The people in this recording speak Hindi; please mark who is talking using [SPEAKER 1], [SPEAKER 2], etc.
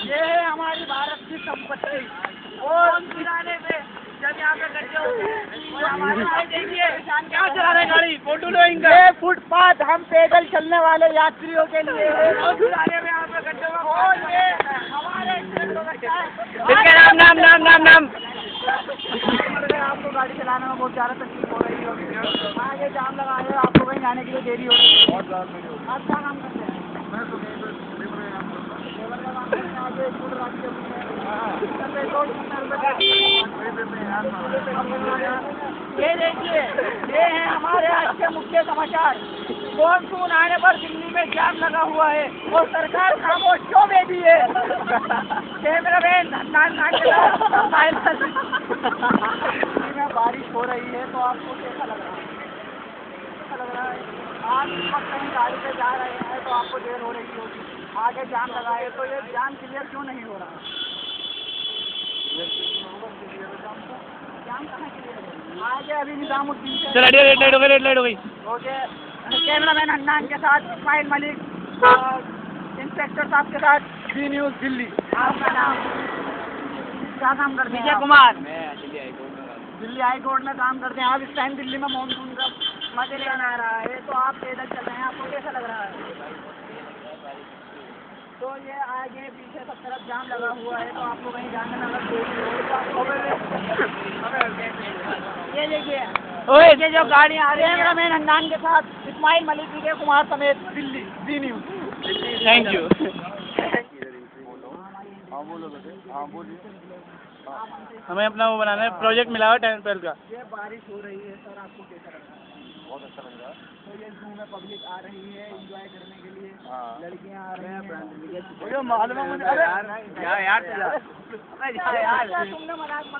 [SPEAKER 1] ये है हमारी भारत की संपत्ति और किराने में जब यहाँ पे गड्ढे होते हैं हमारे देखिए क्या चला रहे गाड़ी फ़ोटो लो इनका ये फुटपाथ हम पैदल चलने वाले यात्रियों के लिए
[SPEAKER 2] नाम नाम नाम नाम नाम
[SPEAKER 1] गाड़ी चलाने में बहुत ज़्यादा तकलीफ़ हो रही होगी आगे जाम लगा हो। आपको कहीं जाने के लिए देरी हो रही है। आप क्या काम करते हैं? हैं, है। ये देखिए ये है हमारे आज के मुख्य समाचार। मानसून आने पर दिल्ली में जाम लगा हुआ है और सरकार खामोश क्यों बैठी है कैमरामैन नान नान के साथ साइलेंस। दिल्ली में बारिश हो रही है तो आपको कैसा लग रहा है? कैसा लग रहा है? आप इस वक्त कहीं गाड़ी पे जा रहे हैं तो आपको देर हो रही होगी। आगे जाम लगा है तो ये जाम क्लियर क्यों नहीं हो रहा? जाम कहाँ क्लियर है आगे अभी निजामुद्दीन से
[SPEAKER 2] चल रेड लाइट हो गई रेड लाइट हो गई।
[SPEAKER 1] ओके। कैमरामैन हन्नान के साथ इस्माइल मलिक और इंस्पेक्टर साहब के साथ बी न्यूज़ दिल्ली। आपका नाम? क्या काम करते हैं
[SPEAKER 2] विजय? कुमार।
[SPEAKER 1] दिल्ली हाई कोर्ट में काम करते हैं। आप इस टाइम दिल्ली में मानसून का मज़े लेने आ रहा है तो आप पैदल चल रहे हैं? आपको कैसा लग रहा है? तो ये आगे पीछे सब तरफ़ जाम लगा हुआ है तो आपको कहीं जाने में अगर देरी हो तो आपको ये देखिए
[SPEAKER 2] ओए!
[SPEAKER 1] ये जो गाड़ी आ रही है कैमरामैन हन्नान के साथ इस्माइल मलिक विजय कुमार समेत दिल्ली डी न्यूज़
[SPEAKER 2] थैंक यू हमें अपना वो बनाना है प्रोजेक्ट मिला हुआ टेंथ ट्वेल्थ का
[SPEAKER 1] ये बारिश हो रही है सर आपको कैसा लग रहा है बहुत अच्छा लग रहा है तो ये जू में पब्लिक आ रही है एंजॉय करने के लिए लड़कियाँ आ रही हैं
[SPEAKER 2] मालूम है मुझे अरे
[SPEAKER 1] यार यार तुमने मज़ाक